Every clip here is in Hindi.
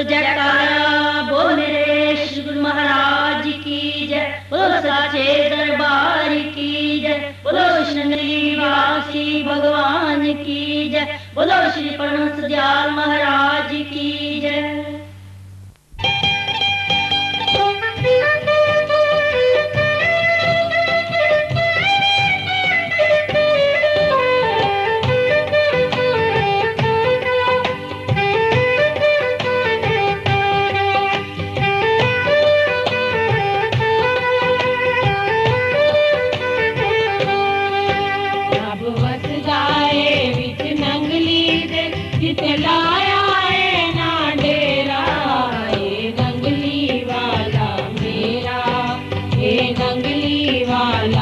बोलो जयकारा, बोले श्री महाराज की जय। बोलो साचे दरबार की जय। बोलो श्रीवासी भगवान की जय। बोलो श्री परमस दयाल महाराज की जय। la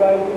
guys.